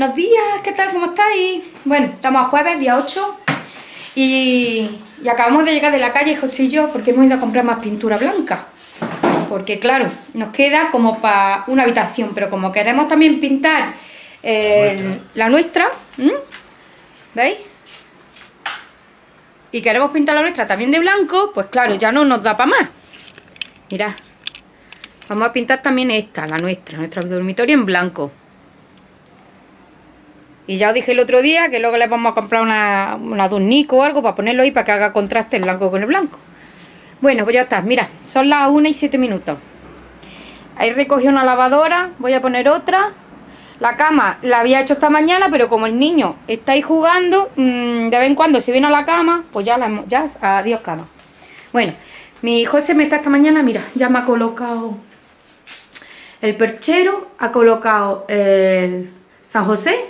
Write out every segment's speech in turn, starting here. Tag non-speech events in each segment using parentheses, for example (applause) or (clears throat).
buenos días, ¿qué tal? ¿Cómo estáis? Bueno, estamos a jueves, día 8 y, y acabamos de llegar de la calle José y yo porque hemos ido a comprar más pintura blanca porque claro, nos queda como para una habitación, pero como queremos también pintar eh, la nuestra, ¿veis? Y queremos pintar la nuestra también de blanco, pues claro, ya no nos da para más. Mirad, vamos a pintar también esta, la nuestra, nuestro dormitorio en blanco. Y ya os dije el otro día que luego le vamos a comprar una, una o algo para ponerlo ahí para que haga contraste el blanco con el blanco. Bueno, pues ya está, mira, son las 1 y 7 minutos. Ahí recogí una lavadora, voy a poner otra. La cama la había hecho esta mañana, pero como el niño está ahí jugando, mm, de vez en cuando si viene a la cama, pues ya, la, ya adiós cama. Bueno, mi hijo se me está esta mañana, mira, ya me ha colocado el perchero, ha colocado el San José,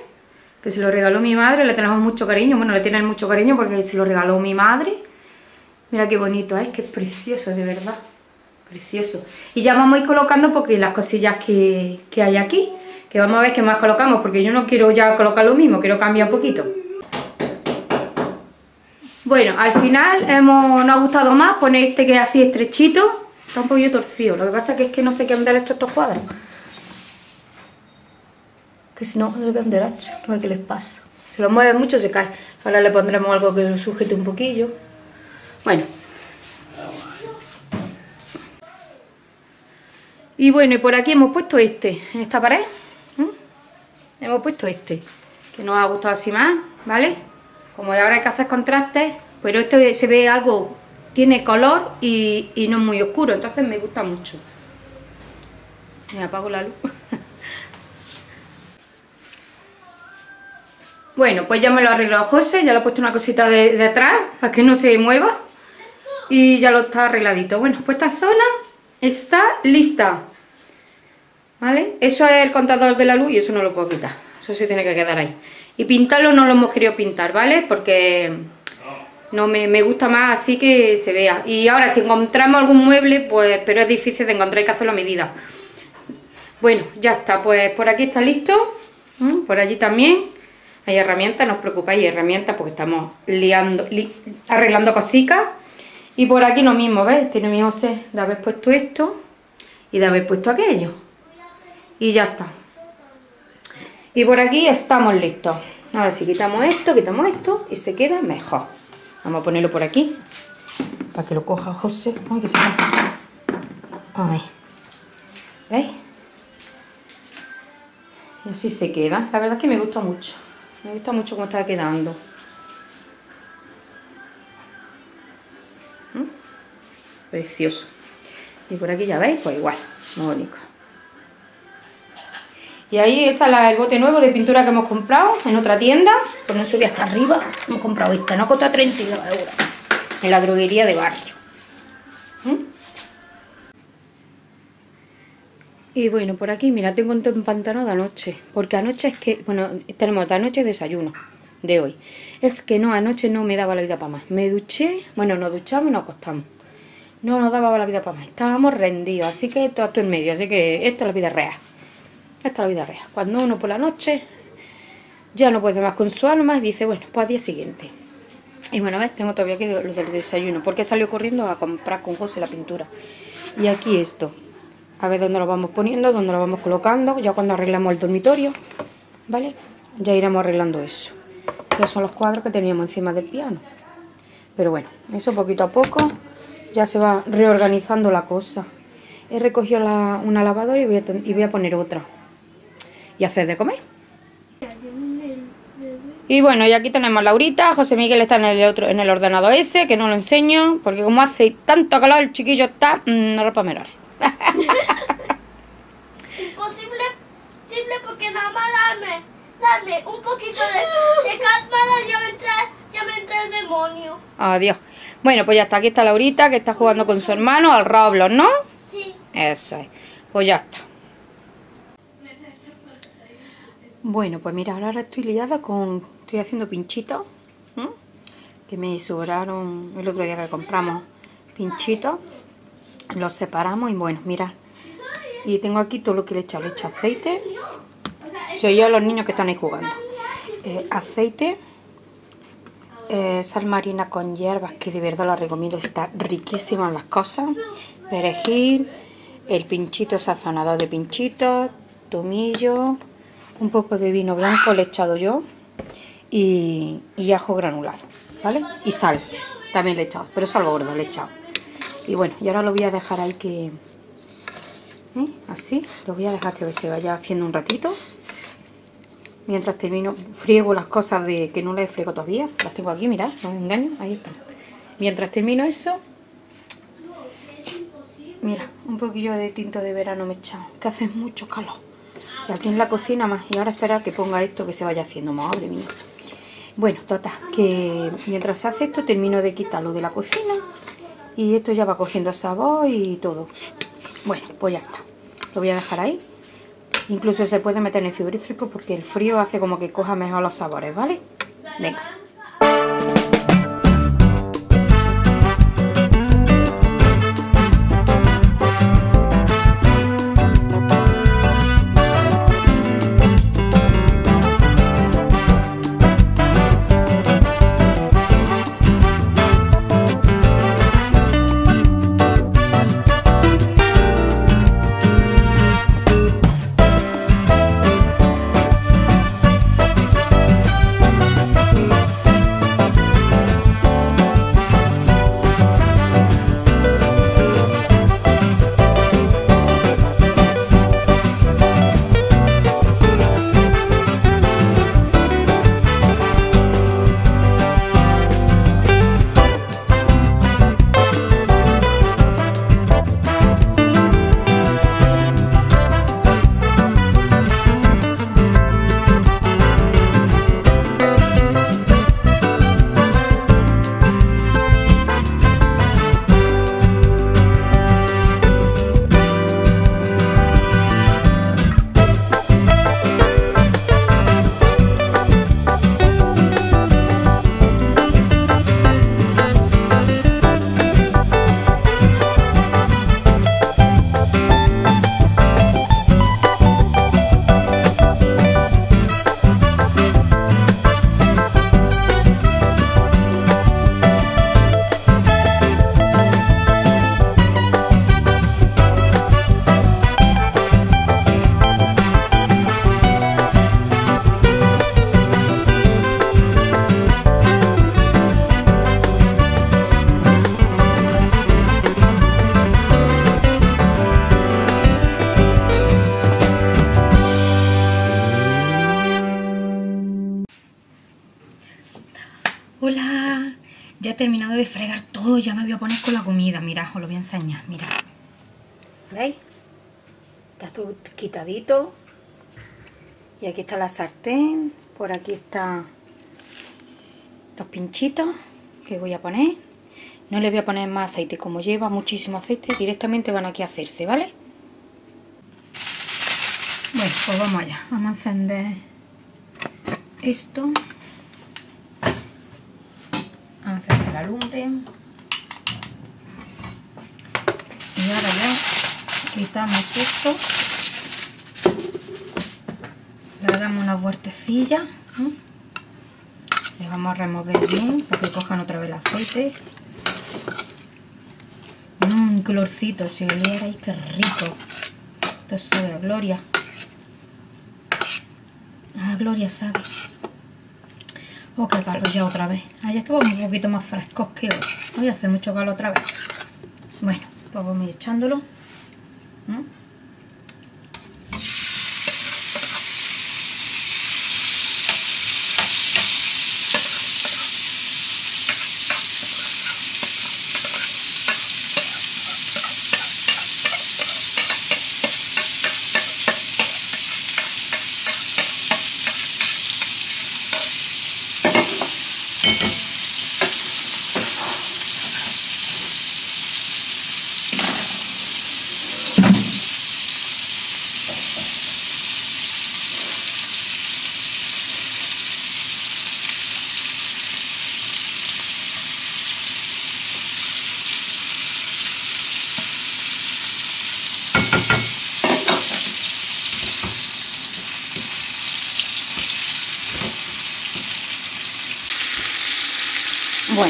que se lo regaló mi madre, le tenemos mucho cariño, bueno, le tienen mucho cariño porque se lo regaló mi madre. Mira qué bonito, ¿eh? que precioso, de verdad. Precioso. Y ya vamos a ir colocando porque las cosillas que, hay aquí, que vamos a ver qué más colocamos, porque yo no quiero ya colocar lo mismo, quiero cambiar un poquito. Bueno, al final hemos, nos ha gustado más poner este que es así estrechito. Está un poquito torcido, lo que pasa que es que no sé qué han hecho estos cuadros. Que si no, no sé qué han hecho, no sé qué les pasa. Se lo mueve mucho se cae. Ahora le pondremos algo que lo sujete un poquillo. Bueno. Y bueno, y por aquí hemos puesto este, en esta pared. Hemos puesto este, que nos ha gustado así más, ¿vale? Como ahora hay que hacer contrastes, pero este se ve algo, tiene color y no es muy oscuro, entonces me gusta mucho. Me apago la luz. (laughs) Bueno, pues ya me lo ha arreglado José, ya le he puesto una cosita de, de atrás para que no se mueva y ya lo está arregladito. Bueno, pues esta zona está lista. ¿Vale? Eso es el contador de la luz y eso no lo puedo quitar. Eso se tiene que quedar ahí. Y pintarlo no lo hemos querido pintar, ¿vale? Porque no me, gusta más así que se vea. Y ahora si encontramos algún mueble, pues pero es difícil de encontrar, hay que hacerlo a medida. Bueno, ya está. Pues por aquí está listo. Por allí también. Hay herramientas, no os preocupéis, herramientas porque estamos liando, arreglando cositas. Y por aquí lo mismo, ¿ves? Tiene mi José de haber puesto esto y de haber puesto aquello. Y ya está. Y por aquí estamos listos. Ahora si quitamos esto, quitamos esto y se queda mejor. Vamos a ponerlo por aquí. Para que lo coja José. Ay, que se Ay. ¿Veis? Y así se queda. La verdad es que me gusta mucho. Me gusta mucho cómo está quedando. Precioso. Y por aquí ya veis, pues igual, muy bonito. Y ahí es el bote nuevo de pintura que hemos comprado en otra tienda. Pues no subí hasta arriba. Hemos comprado esta, no costado 32 euros. En la droguería de barrio. ¿Mm? Y bueno, por aquí, mira, tengo un pantano de anoche. Porque anoche es que, bueno, tenemos de anoche desayuno de hoy. Es que no, anoche no me daba la vida para más. Me duché, bueno, nos duchamos y nos acostamos. No nos daba la vida para más. Estábamos rendidos, así que todo esto en medio. Así que esto es la vida real. Esta es la vida real. Cuando uno por la noche ya no puede más con su alma, dice, bueno, pues al día siguiente. Y bueno, ves, tengo todavía aquí los del desayuno, porque salió corriendo a comprar con José la pintura. Y aquí esto. A ver dónde lo vamos poniendo, dónde lo vamos colocando, ya cuando arreglamos el dormitorio, ¿vale? Ya iremos arreglando eso. Estos son los cuadros que teníamos encima del piano. Pero bueno, eso poquito a poco ya se va reorganizando la cosa. He recogido una lavadora y voy, a, poner otra. Y hacer de comer. Y bueno, y aquí tenemos a Laurita, José Miguel está en el otro, en el ordenador ese, que no lo enseño, porque como hace tanto calor, el chiquillo está mmm, no ropa (laughs) darme, darme un poquito de, de y ya me entra, ya me entra el demonio. Adiós. Bueno, pues ya está. Aquí está Laurita, que está jugando con su hermano al Roblox, ¿no? Sí. Eso es. Pues ya está. Bueno, pues mira, ahora estoy liada con... Estoy haciendo pinchitos. Que me sobraron el otro día que compramos pinchitos. Los separamos y bueno, mira. Y tengo aquí todo lo que le he echado. Le he echado aceite. Soy yo los niños que están ahí jugando. Eh, aceite. eh, sal marina con hierbas, que de verdad lo recomiendo. Está riquísimas las cosas. Perejil. El pinchito sazonador de pinchitos. Tomillo. Un poco de vino blanco le echado yo. Y, y ajo granulado. ¿Vale? Y sal. También le echado. Pero sal gordo le he echado. Y bueno, y ahora lo voy a dejar ahí que... ¿eh? Así, lo voy a dejar que se vaya haciendo un ratito. Mientras termino, friego las cosas de que no las friego todavía. Las tengo aquí, mirad, no me engaño, ahí están. Mientras termino eso, mira, un poquillo de tinto de verano me he echado, que hace mucho calor. Y aquí en la cocina más, y ahora esperar que ponga esto que se vaya haciendo, madre mía. Bueno, total, que mientras se hace esto termino de quitarlo de la cocina y esto ya va cogiendo sabor y todo. Bueno, pues ya está. Lo voy a dejar ahí. Incluso se puede meter en el frigorífico porque el frío hace como que coja mejor los sabores, ¿vale? Venga. Ya me voy a poner con la comida, mira, os lo voy a enseñar, mira. ¿Veis? Está todo quitadito. Y aquí está la sartén, por aquí están los pinchitos que voy a poner. No le voy a poner más aceite, como lleva muchísimo aceite, directamente van aquí a hacerse, ¿vale? Bueno, pues vamos allá, vamos a encender esto. Vamos a hacer la lumbre. Ahora ya quitamos esto. Le damos una vueltecilla. Le vamos a remover bien para que cojan otra vez el aceite. Mmm, colorcito, si olierais, qué rico. Esto sabe a gloria. Ah, gloria sabe. Qué calor ya otra vez. Ayer estábamos un poquito más frescos que hoy. Hoy hace mucho calor otra vez. Vamos echándolo.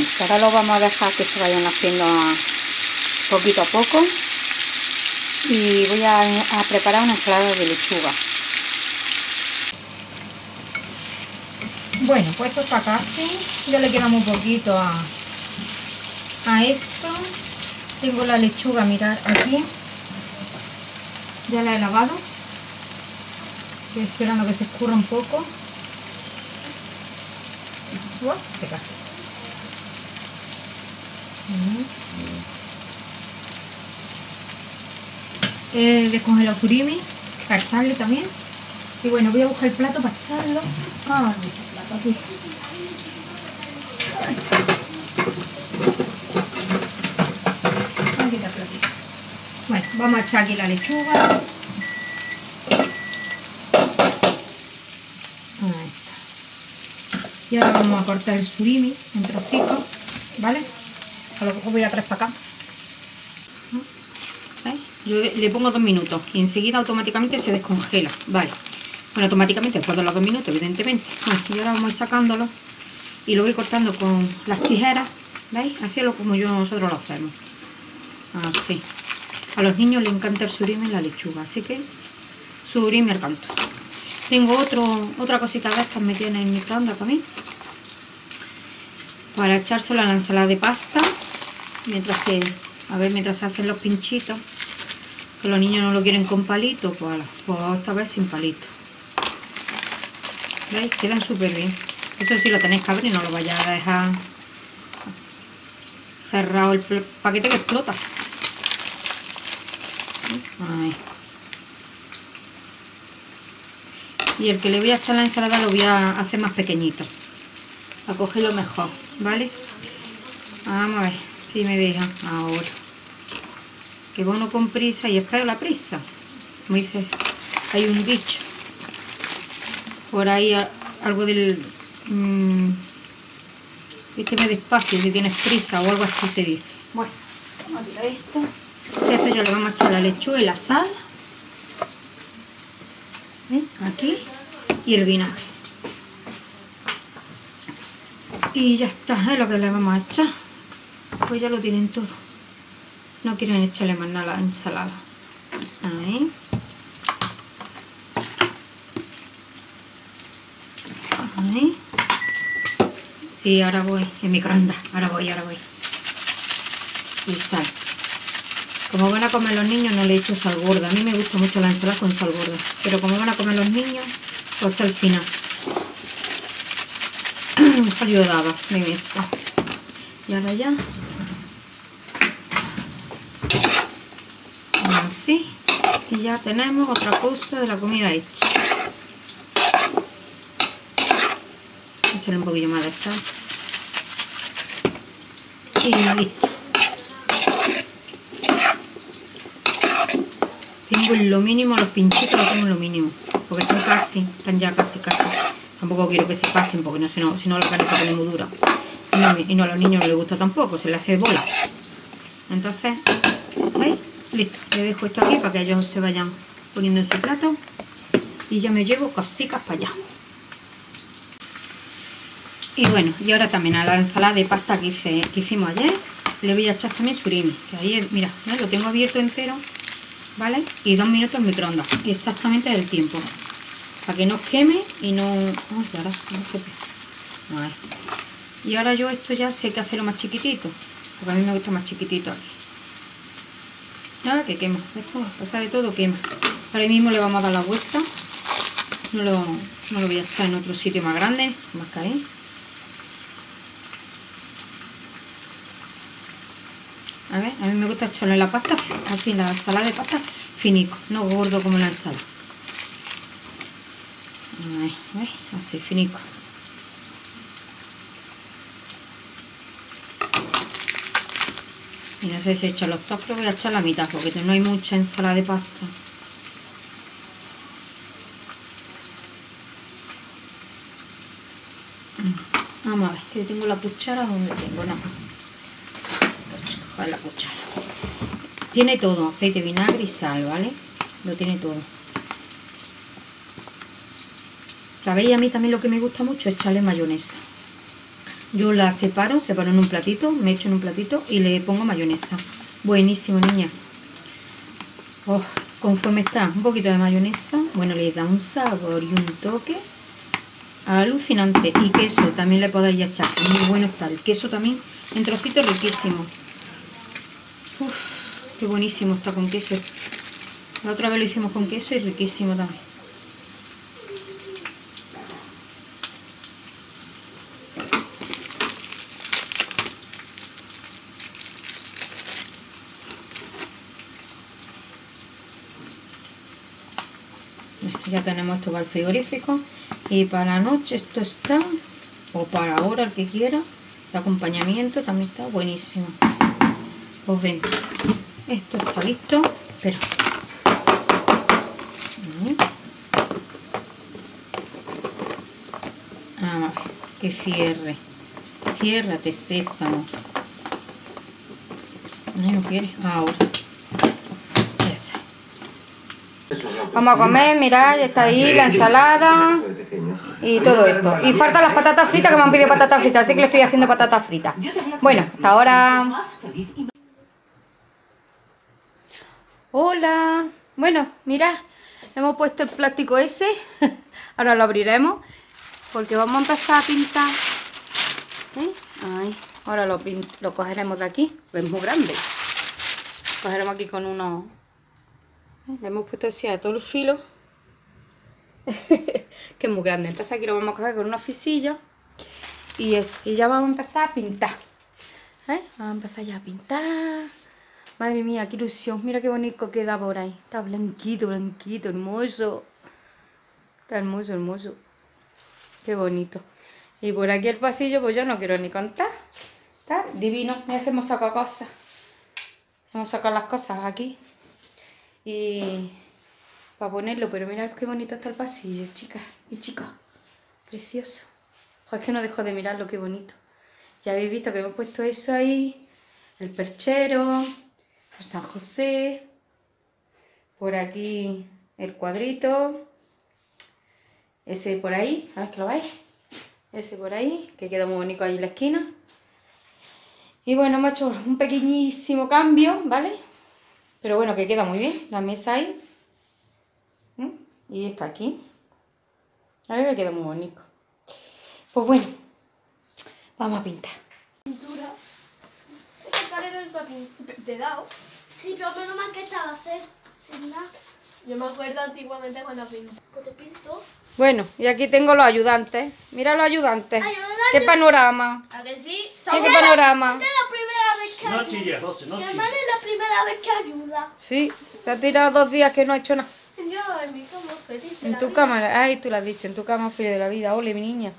Bueno, ahora lo vamos a dejar que se vayan haciendo poquito a poco. Y voy a, preparar una ensalada de lechuga. Bueno, pues esto está casi. Ya le queda muy poquito a, a esto. Tengo la lechuga, mirad, aquí. Ya la he lavado. Estoy esperando que se escurra un poco. He descongelado surimi para echarle también. Y bueno, voy a buscar plato para echarlo. Ah, plato aquí. Aquí está. Bueno, vamos a echar aquí la lechuga. Ahí está. Y ahora vamos a cortar el surimi en trocitos, ¿vale? A lo mejor voy a traer para acá. ¿Veis? Yo le pongo dos minutos y enseguida automáticamente se descongela, ¿vale? Bueno, automáticamente después de los dos minutos, evidentemente. Bueno, y ahora vamos sacándolo y lo voy cortando con las tijeras, ¿veis? Así es lo como yo nosotros lo hacemos. Así. A los niños les encanta el surimi y la lechuga, así que surimi al canto. Tengo otro, otra cosita de estas metidas en el microondas también. Para echárselo a la ensalada de pasta. Mientras se, a ver, mientras se hacen los pinchitos. Que los niños no lo quieren con palito, pues, pues esta vez sin palito. ¿Veis? Quedan súper bien. Eso sí lo tenéis que abrir, no lo vayáis a dejar cerrado el paquete que explota. Ahí. Y el que le voy a echar la ensalada lo voy a hacer más pequeñito. A cogerlo mejor, ¿vale? Vamos a ver si me deja ahora. Que bueno con prisa y espero la prisa. Como dice, hay un dicho. Por ahí algo del... Mmm, me despacio si tienes prisa o algo así se dice. Bueno, vamos a tirar esto. Esto ya le vamos a echar la lechuga y la sal. ¿Eh? Aquí. Y el vinagre. Y ya está, es lo que le vamos a echar. Pues ya lo tienen todo. No quieren echarle más nada a la ensalada. Ahí. Ahí. Sí, ahora voy. En microondas. Ahora voy, ahora voy. Y sal. Como van a comer los niños no le he hecho sal gorda. A mí me gusta mucho la ensalada con sal gorda. Pero como van a comer los niños, pues al final. (clears throat) Salió daba de mesa. Y ahora ya. Así. Y ya tenemos otra cosa de la comida hecha. Echarle un poquillo más de sal. Y listo. Tengo lo mínimo, los pinchitos los tengo lo mínimo. Porque están casi, están ya casi, casi. Tampoco quiero que se pasen porque no, si, no, si no la carne se pone muy dura. Y no, a los niños no les gusta tampoco, se les hace bola. Entonces, ¿veis? Listo, le dejo esto aquí para que ellos se vayan poniendo en su plato. Y yo me llevo cositas para allá. Y bueno, y ahora también a la ensalada de pasta que, hicimos ayer, le voy a echar también surimi. Que ahí, mira, lo tengo abierto entero, ¿vale? Y dos minutos en microondas, exactamente el tiempo. Para que no queme y no... Ay, ahora, no se. Y ahora yo esto ya sé que hacerlo más chiquitito, porque a mí me gusta más chiquitito aquí. Ah, que quema. Esto, a pesar de todo, quema. Ahora mismo le vamos a dar la vuelta. No lo, no lo voy a echar en otro sitio más grande, más ahí. A ver, a mí me gusta echarle la pasta, así la ensalada de pasta finico, no gordo como la ensalada. Así, finico. Y no sé si he hecho los toques, voy a echar la mitad porque no hay mucha ensalada de pasta. Vamos a ver, que tengo la cuchara donde tengo, no. Coger la cuchara. Tiene todo, aceite, vinagre y sal, ¿vale? Lo tiene todo. ¿Sabéis? A mí también lo que me gusta mucho echarle mayonesa. Yo la separo, separo en un platito, me echo en un platito y le pongo mayonesa. Buenísimo, niña. Oh, conforme está un poquito de mayonesa, bueno, le da un sabor y un toque alucinante. Y queso también le podéis echar, muy bueno está. El queso también en trocitos riquísimo. Uf, qué buenísimo está con queso. La otra vez lo hicimos con queso y riquísimo también. ya tenemos esto para el frigorífico y para la noche esto está o para ahora el que quiera de acompañamiento también está buenísimo. Pues ven esto está listo pero ver que cierre ciérrate sésamo. No quiere ahora Vamos a comer, mirad, ya está ahí la ensalada y todo esto. Y faltan las patatas fritas que me han pedido patatas fritas, así que le estoy haciendo patatas fritas. Bueno, hasta ahora... Hola. Bueno, mirad, hemos puesto el plástico ese. (laughs) Ahora lo abriremos porque vamos a empezar a pintar. ¿Eh? ahora lo, lo cogeremos de aquí, es muy grande. Cogeremos aquí con unos le hemos puesto así a todo el filo. (laughs) que es muy grande. Entonces aquí lo vamos a coger con una fisilla. Y eso. Y ya vamos a empezar a pintar. ¿Eh? Vamos a empezar ya a pintar. Madre mía, qué ilusión. Mira qué bonito queda por ahí. Está blanquito, blanquito, hermoso. Está hermoso, hermoso. Qué bonito. Y por aquí el pasillo, pues yo no quiero ni contar. Está divino. Mira que hemos sacado cosas. Hemos sacado las cosas aquí y para ponerlo, pero mirad qué bonito está el pasillo, chicas y chicos, precioso. es que no dejo de mirarlo, qué bonito. Ya habéis visto que hemos puesto eso ahí, el perchero, el San José, por aquí el cuadrito, ese por ahí, a ver que lo veis, ese por ahí, que queda muy bonito ahí en la esquina. Y bueno, hemos hecho un pequeñísimo cambio, ¿vale? Pero bueno, que queda muy bien. La mesa ahí. ¿Mm? Y está aquí. A ver, me queda muy bonito. Pues bueno, vamos a pintar. Pintura. Este el papel. ¿Te he dado? Sí, pero menos mal que esta va a ser sin nada. Yo me acuerdo antiguamente cuando pinto. Pues te pinto. Bueno, y aquí tengo los ayudantes. Mira los ayudantes. ¡Qué panorama! ¿A que sí? qué panorama! Es la vez que no chilles, José, no chilles. Mi hermana es la primera vez que ayuda. Sí, se ha tirado dos días que no ha hecho nada. Yo en mi cama feliz En tu cama, ay, tú lo has dicho, en tu cama feliz de la vida. Ole, mi niña.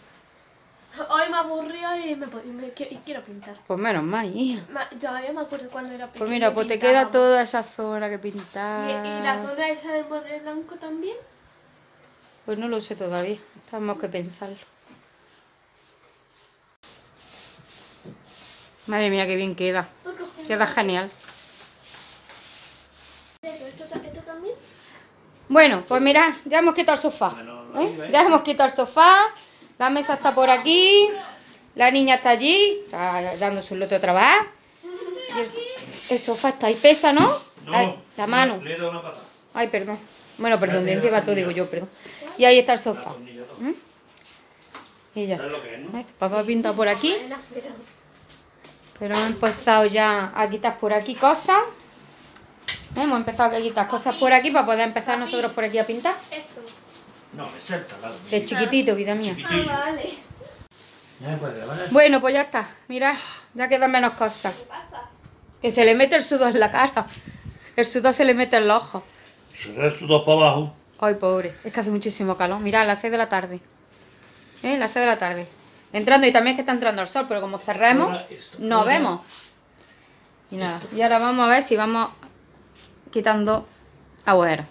Hoy me aburrió y, me, y, quiero pintar. Pues menos mal, hija. todavía me acuerdo cuando era pequeña. Pues mira, pues te queda toda esa zona que pintar. ¿Y, la zona esa del borde blanco también? Pues no lo sé todavía. Tenemos que pensarlo. Madre mía, qué bien queda. Queda genial. Bueno, pues mirad, ya hemos quitado el sofá. ¿eh? Ya hemos quitado el sofá. La mesa está por aquí. La niña está allí. Está dándose un lote otra vez. el, sofá está ahí. Pesa, ¿no? la mano. Ay, perdón. Bueno, perdón, de encima todo digo yo, perdón. Y ahí está el sofá. ¿Mm? Y ya está. Papá pinta por aquí. Pero hemos empezado ya a quitar por aquí cosas. Hemos empezado a quitar cosas por aquí para poder empezar nosotros por aquí a pintar. Esto. No, es el talado. Es chiquitito, vida mía. Ah, vale. Bueno, pues ya está. Mira, ya quedan menos cosas. ¿Qué pasa? Que se le mete el sudor en la cara. El sudor se le mete en los ojos. Se le el sudor para abajo. Ay, pobre. Es que hace muchísimo calor. Mira, a las 6 de la tarde. ¿Eh? Las 6 de la tarde. Entrando, y también es que está entrando el sol, pero como cerremos, no vemos. Y nada. Y ahora vamos a ver si vamos quitando agujeros.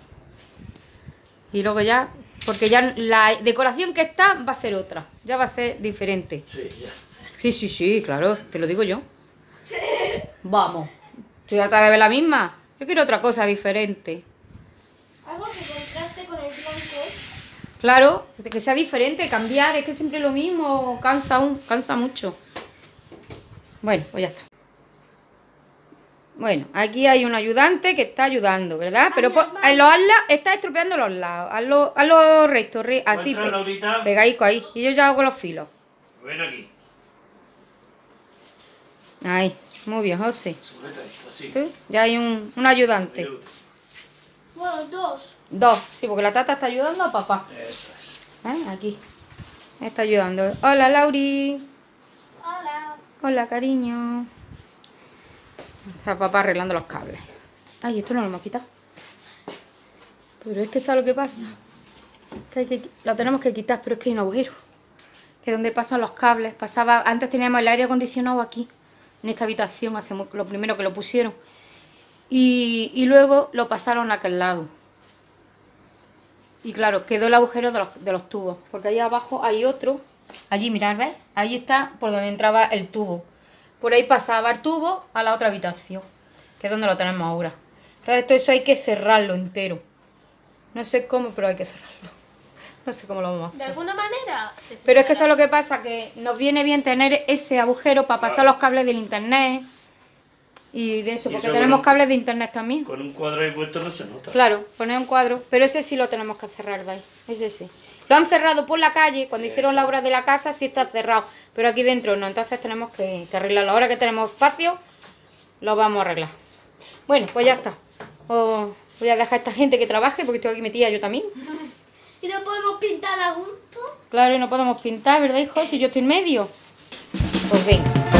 Y luego ya porque ya la decoración que está va a ser otra. Ya va a ser diferente. Sí, ya. Sí, sí, sí, claro. Te lo digo yo. Vamos. ¿Estoy harta de ver la misma? Yo quiero otra cosa diferente. Algo que contraste con el blanco. Claro, que sea diferente, cambiar. Es que siempre lo mismo. Cansa aún, cansa mucho. Bueno, pues ya está. Bueno, aquí hay un ayudante que está ayudando, ¿verdad? Pero por, en los lados está estropeando los lados. Hazlo, hazlo recto, re- así, pe- pegaico ahí. Y yo ya hago los filos. Ven aquí. Ahí, muy bien, José. Sujeta así. ¿Tú? Ya hay un, un ayudante. Bueno, dos. Dos, sí, porque la tata está ayudando a papá. Eso es. ¿Eh? Aquí. Está ayudando. Hola, Lauri. Hola. Hola, cariño. Está papá arreglando los cables. Ay, esto no lo hemos quitado. Pero es que ¿sabes lo que pasa? Que, hay que lo tenemos que quitar, pero es que hay un agujero. Que es donde pasan los cables. Pasaba, antes teníamos el aire acondicionado aquí, en esta habitación, hace lo primero que lo pusieron. Y, y luego lo pasaron a aquel lado. Y claro, quedó el agujero de los, de los tubos. Porque ahí abajo hay otro. Allí, mirad, ¿ves? Ahí está por donde entraba el tubo. Por ahí pasaba el tubo a la otra habitación. Que es donde lo tenemos ahora. Entonces todo eso hay que cerrarlo entero. No sé cómo, pero hay que cerrarlo. (laughs) No sé cómo lo vamos a De hacer. alguna manera. se Pero es que eso es lo que pasa, que nos viene bien tener ese agujero para pasar los cables del internet. Y de eso, Y porque eso tenemos cables de internet también. Con un cuadro ahí puesto no se nota. Claro, poner un cuadro. Pero ese sí lo tenemos que cerrar de ahí. Ese sí. Lo han cerrado por la calle. Cuando hicieron las obras de la casa sí está cerrado. Pero aquí dentro no. Entonces tenemos que, que arreglarlo. Ahora que tenemos espacio, lo vamos a arreglar. Bueno, pues ya está. Os voy a dejar a esta gente que trabaje porque estoy aquí metida yo también. (laughs) Y no podemos pintar juntos. Claro, y no podemos pintar, ¿verdad, hijo? Si yo estoy en medio. Pues venga.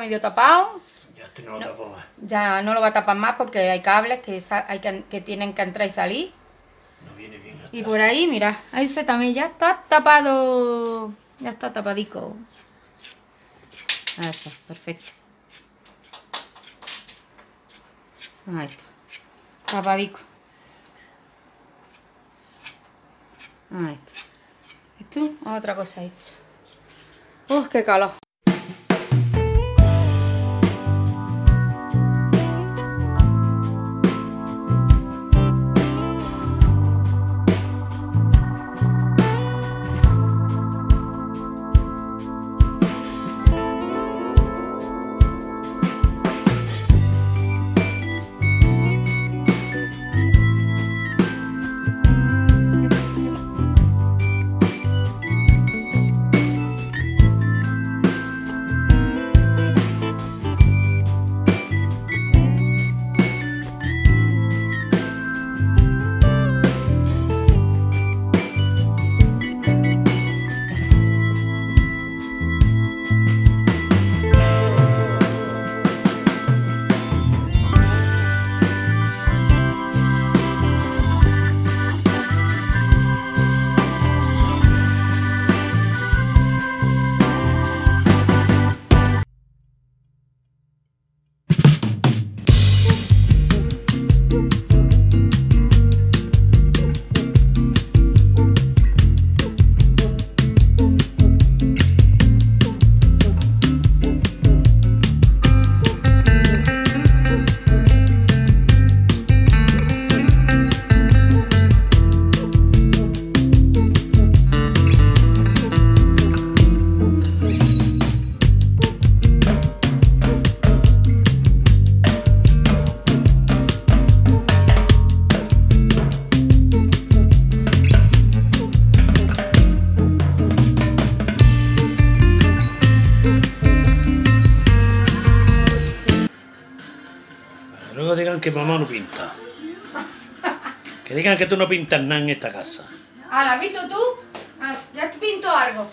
Medio tapado. Ya este no lo tapo más. Ya no lo va a tapar más porque hay cables que, hay que, que tienen que entrar y salir. No viene bien hasta Y por ahí, mira, ahí se también ya está tapado. Ya está tapadico. Ahí está, perfecto. Ahí está. Tapadico. Ahí está. Esto, otra cosa hecha. ¡Oh, qué calor! Luego digan que mamá no pinta. Que digan que tú no pintas nada en esta casa. Ah, ¿la has visto tú? Ah, ya pinto algo.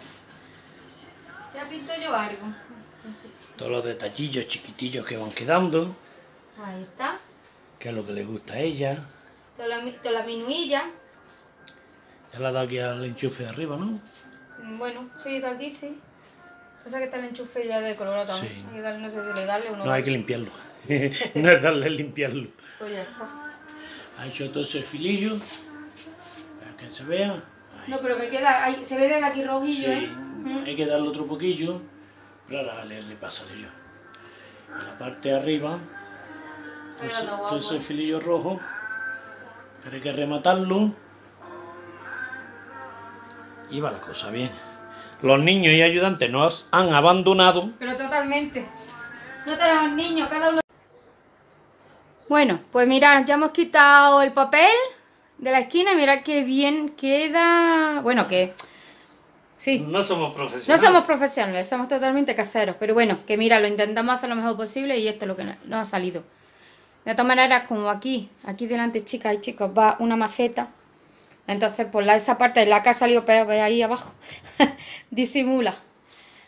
Ya pinto yo algo. Todos los detallillos chiquitillos que van quedando, Ahí está. que es lo que le gusta a ella. Toda la, toda la minuilla. Ya la da aquí al enchufe de arriba, ¿no? Mm, Bueno, sí, de aquí sí. Pasa que está el enchufe ya de color también. Sí. Hay que darle, no sé si le darle o no. No hay que limpiarlo. (laughs) no es darle limpiarlo. Pues ya está. Ha hecho todo ese filillo. Para que se vea. Ahí. No, pero me queda, ahí, se ve desde aquí rojillo, Sí, ¿eh? Hay que darle otro poquillo. Pero ahora le repasaré yo. En la parte de arriba, Ahí todo ese- dando todo ese guapo. filillo rojo. que hay que rematarlo. Y va la cosa bien. Los niños y ayudantes nos han abandonado. Pero totalmente. No tenemos niños, cada uno. Bueno, pues mirad, ya hemos quitado el papel de la esquina mirad qué bien queda. Bueno, que. Sí. No somos profesionales. No somos profesionales, somos totalmente caseros. Pero bueno, que mira, lo intentamos hacer lo mejor posible y esto es lo que no- nos ha salido. De todas maneras, como aquí, aquí delante, chicas y chicos, va una maceta. Entonces, por la, esa parte de la que ha salido peor, ve ahí abajo, (laughs) disimula.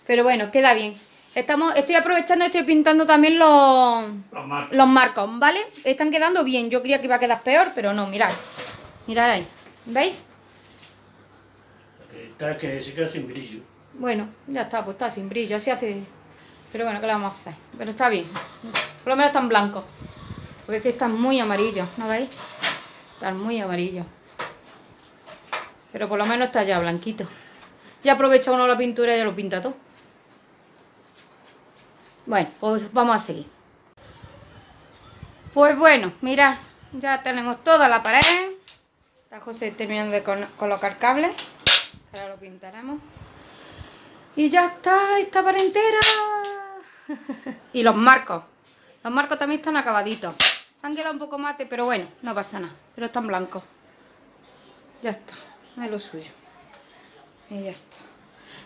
Pero bueno, queda bien. Estamos, estoy aprovechando y estoy pintando también los, Los marcos. los marcos, ¿vale? Están quedando bien. Yo creía que iba a quedar peor, pero no, mirad. Mirad ahí. ¿Veis? Está que se queda sin brillo. Bueno, ya está, pues está sin brillo, así hace... Pero bueno, ¿qué le vamos a hacer? Pero está bien. Por lo menos están blancos. Porque es que están muy amarillos, ¿no veis? Están muy amarillos. Pero por lo menos está ya blanquito. Ya aprovecha uno la pintura y ya lo pinta todo. Bueno, pues vamos a seguir. Pues bueno, mirad, ya tenemos toda la pared. Está José terminando de colocar cables. Ahora lo pintaremos. Y ya está esta pared entera. (laughs) y los marcos. Los marcos también están acabaditos. Se han quedado un poco mate, pero bueno, no pasa nada. Pero están blancos. Ya está. Es lo suyo. Y ya está.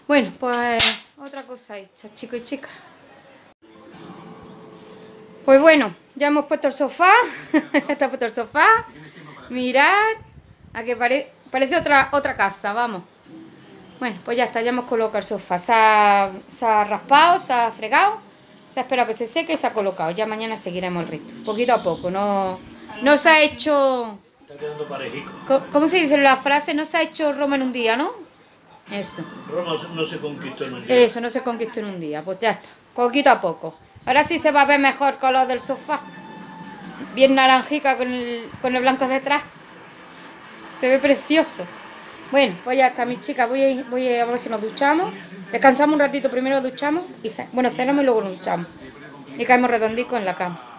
Bueno, pues otra cosa hecha, chicos y chicas. Pues bueno, ya hemos puesto el sofá. (laughs) Está puesto el sofá. Mirad. A que pare- parece otra, otra casa, vamos. Bueno, pues ya está, ya hemos colocado el sofá. Se ha, se ha raspado, se ha fregado, se ha esperado que se seque y se ha colocado. Ya mañana seguiremos el resto, poquito a poco. No, no se ha hecho, Está quedando parejico. co- ¿cómo se dice la frase? No se ha hecho Roma en un día, ¿no? Eso, Roma no se conquistó en un día. eso no se conquistó en un día. Pues ya está, poquito a poco. Ahora sí se va a ver mejor el color del sofá. Bien naranjica con el, con el blanco detrás. Se ve precioso. Bueno, pues ya está, mis chicas. Voy a, voy a ver si nos duchamos. Descansamos un ratito, primero duchamos. Y bueno, cenamos y luego nos duchamos. Y caemos redondicos en la cama.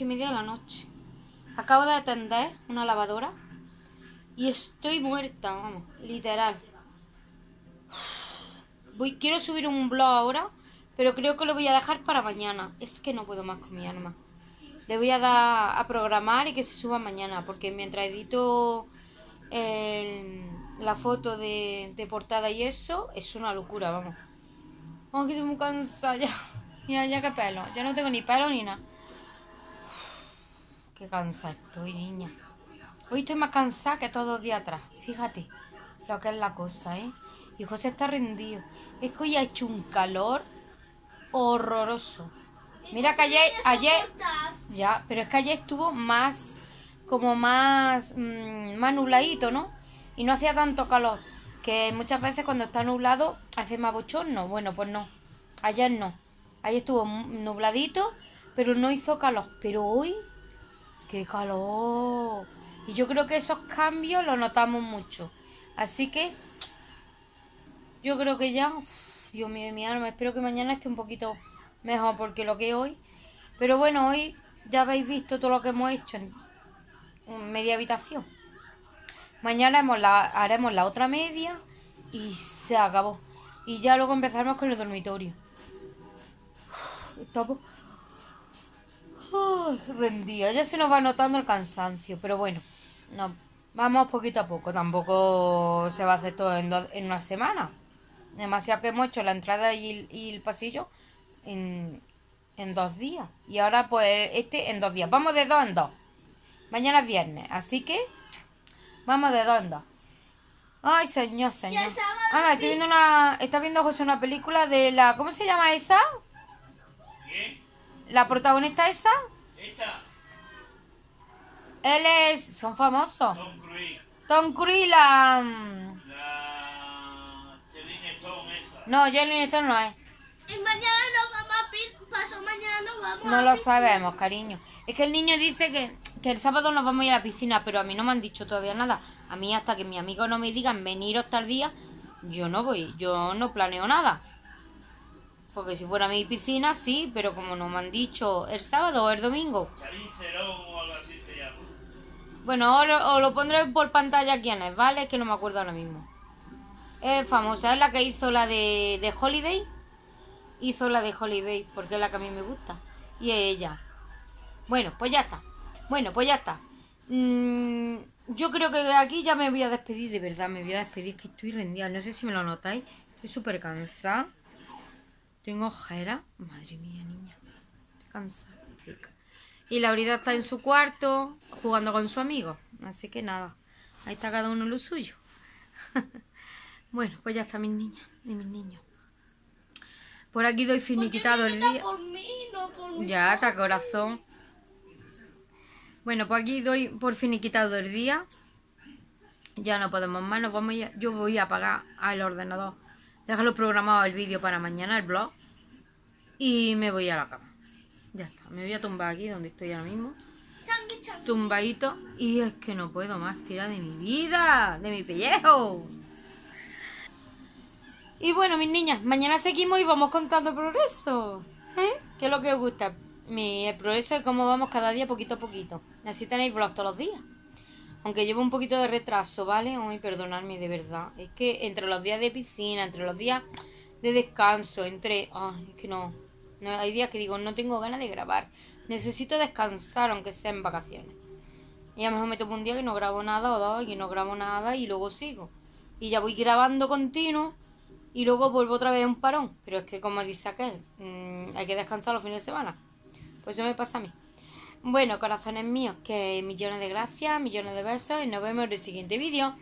Y media de la noche. Acabo de atender una lavadora y estoy muerta, vamos, literal. Voy, quiero subir un blog ahora, pero creo que lo voy a dejar para mañana. Es que no puedo más con mi alma. Le voy a dar a programar y que se suba mañana, porque mientras edito la foto de, de portada y eso, es una locura, vamos. Vamos, que estoy muy cansada ya. (laughs) Mira, ya que pelo. Ya no tengo ni pelo ni nada. Qué cansada estoy, niña. Hoy estoy más cansada que todos los días atrás. Fíjate lo que es la cosa, ¿eh? Y José está rendido. Es que hoy ha hecho un calor horroroso. Mira que ayer, ayer, ya, pero es que ayer estuvo más, como más, mmm, más nubladito, ¿no? Y no hacía tanto calor. Que muchas veces cuando está nublado hace más bochorno. Bueno, pues no. Ayer no. Ayer estuvo nubladito, pero no hizo calor. Pero hoy, qué calor. Y yo creo que esos cambios los notamos mucho. Así que yo creo que ya, Dios mío, mi alma, espero que mañana esté un poquito mejor porque lo que hoy. Pero bueno, hoy ya habéis visto todo lo que hemos hecho en media habitación. Mañana la, haremos la otra media y se acabó. Y ya luego empezaremos con el dormitorio. Estamos rendida. Ya se nos va notando el cansancio, pero bueno, no, vamos poquito a poco. Tampoco se va a hacer todo en, en una semana. Demasiado que hemos hecho la entrada y el, pasillo en, en, dos días. Y ahora pues este en dos días. Vamos de dos en dos. Mañana es viernes, así que vamos de dos en dos. Ay, señor, señor. Ah, estoy viendo una... Está viendo José una película de la... ¿Cómo se llama esa? ¿La protagonista esa? Esta. Él es... Son famosos. Tom Cruise. Tom Cruise, la... Mm, la... Stone esa. No, Jelly Stone no es. Y mañana nos vamos a... Pasó mañana nos vamos No lo sabemos, cariño. Es que el niño dice que, que el sábado nos vamos a ir a la piscina, pero a mí no me han dicho todavía nada. A mí hasta que mis amigos no me digan veniros tal día, yo no voy, yo no planeo nada. Porque si fuera mi piscina, sí, pero como no me han dicho el sábado o el domingo. o algo así se llama. Bueno, os lo pondré por pantalla quién es, ¿vale? que no me acuerdo ahora mismo. Es famosa, es la que hizo la de, de Holiday. Hizo la de Holiday, porque es la que a mí me gusta. Y es ella. Bueno, pues ya está. Bueno, pues ya está. Mm, yo creo que aquí ya me voy a despedir, de verdad, me voy a despedir, que estoy rendida. No sé si me lo notáis. Estoy súper cansada. Tengo ojera. Madre mía, niña. Estoy cansada. Y Laurita está en su cuarto jugando con su amigo. Así que nada. Ahí está cada uno en lo suyo. (laughs) bueno, pues ya está mis niñas y mis niños. Por aquí doy finiquitado el día. Ya, está corazón. Bueno, pues aquí doy por finiquitado el día. Ya no podemos más. Nos vamos yo voy a apagar al ordenador Déjalo programado el vídeo para mañana, el blog. Y me voy a la cama. Ya está. Me voy a tumbar aquí donde estoy ahora mismo. Tumbadito. Y es que no puedo más tirar de mi vida. De mi pellejo. Y bueno, mis niñas, mañana seguimos y vamos contando progreso. ¿Eh? ¿Qué es lo que os gusta? Mi, el progreso es cómo vamos cada día poquito a poquito. Así tenéis vlogs todos los días. Aunque llevo un poquito de retraso, ¿vale? Ay, perdonadme de verdad. Es que entre los días de piscina, entre los días de descanso, entre... Ay, es que no. no. Hay días que digo, no tengo ganas de grabar. Necesito descansar, aunque sea en vacaciones. Y a lo mejor me tomo un día que no grabo nada o dos, y no grabo nada y luego sigo. Y ya voy grabando continuo y luego vuelvo otra vez a un parón. Pero es que como dice aquel, mmm, hay que descansar los fines de semana. Pues eso me pasa a mí. Bueno, corazones míos, que millones de gracias, millones de besos y nos vemos en el siguiente vídeo.